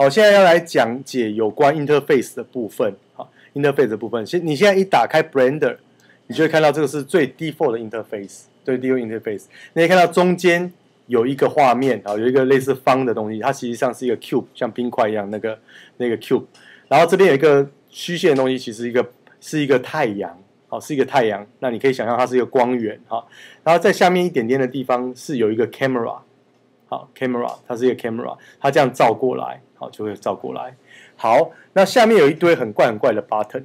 好，现在要来讲解有关 interface 的部分。好，interface 的部分，现你现在一打开 Blender，你就会看到这个是最 default 的 interface，最 default interface。你可以看到中间有一个画面，啊，有一个类似方的东西，它实际上是一个 cube，像冰块一样那个那个 cube。然后这边有一个虚线的东西，其实一个是一个太阳，好，是一个太阳。那你可以想象它是一个光源，哈。然后在下面一点点的地方是有一个 camera。好，camera，它是一个 camera，它这样照过来，好就会照过来。好，那下面有一堆很怪很怪的 button，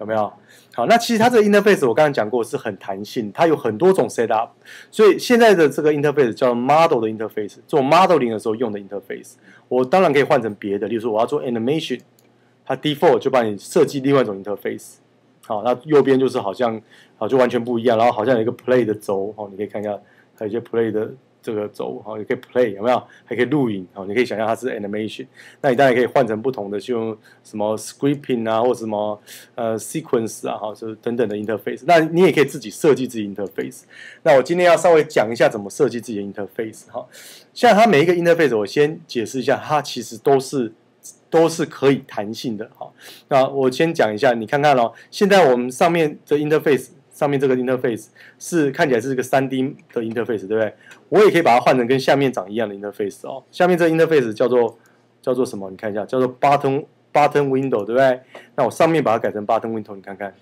有没有？好，那其实它这个 interface 我刚刚讲过是很弹性，它有很多种 setup，所以现在的这个 interface 叫 model 的 interface，做 modeling 的时候用的 interface。我当然可以换成别的，例如说我要做 animation，它 default 就帮你设计另外一种 interface。好，那右边就是好像好就完全不一样，然后好像有一个 play 的轴，哦，你可以看一下，还有一些 play 的。这个轴好，你可以 play 有没有？还可以录影好，你可以想象它是 animation。那你当然可以换成不同的，就用什么 scripting 啊，或什么呃 sequence 啊，哈，就是等等的 interface。那你也可以自己设计自己 interface。那我今天要稍微讲一下怎么设计自己的 interface 哈。像它每一个 interface，我先解释一下，它其实都是都是可以弹性的哈。那我先讲一下，你看看哦，现在我们上面的 interface。上面这个 interface 是看起来是一个三 D 的 interface，对不对？我也可以把它换成跟下面长一样的 interface 哦。下面这个 interface 叫做叫做什么？你看一下，叫做 button button window，对不对？那我上面把它改成 button window，你看看，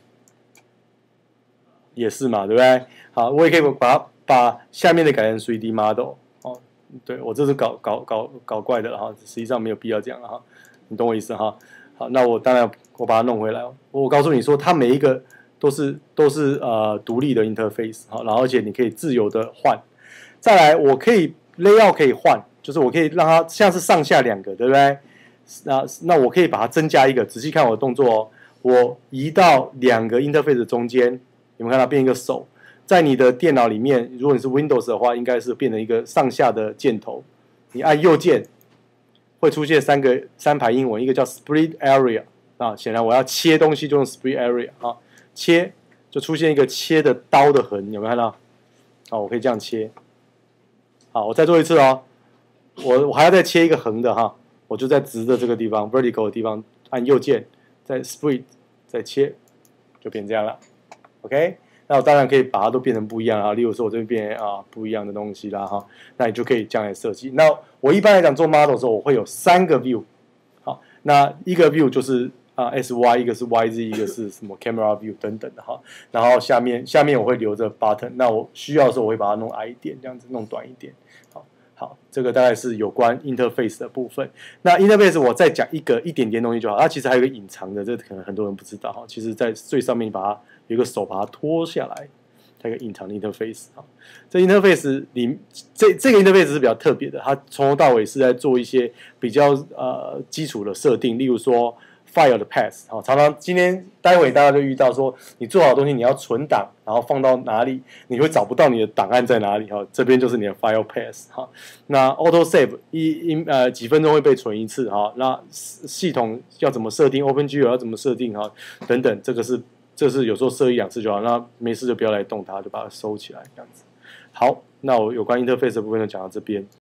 也是嘛，对不对？好，我也可以把把下面的改成 3D model 哦。对我这是搞搞搞搞怪的哈，实际上没有必要这样哈，你懂我意思哈？好，那我当然我把它弄回来，我告诉你说，它每一个。都是都是呃独立的 interface 好，然后而且你可以自由的换。再来，我可以 layout 可以换，就是我可以让它像是上下两个，对不对？那那我可以把它增加一个。仔细看我的动作哦，我移到两个 interface 中间，你们看它变一个手？在你的电脑里面，如果你是 Windows 的话，应该是变成一个上下的箭头。你按右键会出现三个三排英文，一个叫 Split Area 啊，显然我要切东西就用 Split Area 啊。切就出现一个切的刀的痕，有没有看到？好，我可以这样切。好，我再做一次哦。我我还要再切一个横的哈，我就在直的这个地方，vertical 的地方按右键，再 split，再切，就变这样了。OK，那我当然可以把它都变成不一样啊。例如说，我这边变啊不一样的东西啦哈，那你就可以这样来设计。那我一般来讲做 model 的时候，我会有三个 view。好，那一个 view 就是。啊，S Y 一个是 Y Z 一个是什么 Camera View 等等的哈，然后下面下面我会留着 Button，那我需要的时候我会把它弄矮一点，这样子弄短一点。好，好，这个大概是有关 Interface 的部分。那 Interface 我再讲一个一点点东西就好，它其实还有一个隐藏的，这可能很多人不知道哈。其实，在最上面把它有一个手把它拖下来，它一个隐藏的 Interface 哈。这 Interface 里这这个 Interface 是比较特别的，它从头到尾是在做一些比较呃基础的设定，例如说。File 的 path 好，常常今天待会大家就遇到说，你做好东西你要存档，然后放到哪里，你会找不到你的档案在哪里哈，这边就是你的 File path 哈。那 Auto Save 一一呃几分钟会被存一次哈，那系统要怎么设定，OpenGL 要怎么设定哈，等等，这个是这是有时候设一两次就好，那没事就不要来动它，就把它收起来这样子。好，那我有关 Interface 的部分就讲到这边。